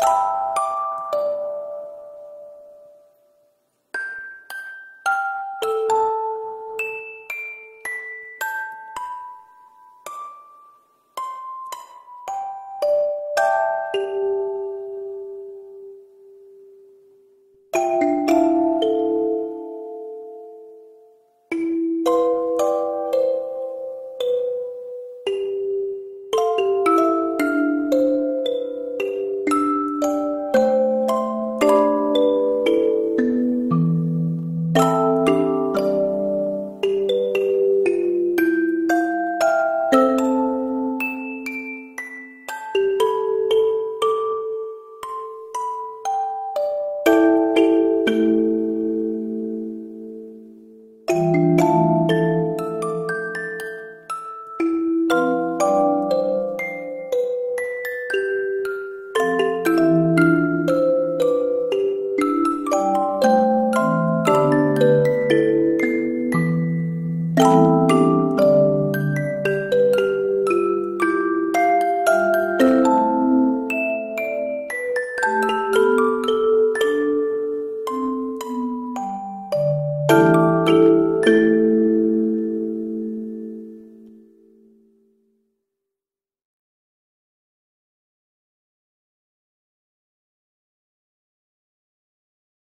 you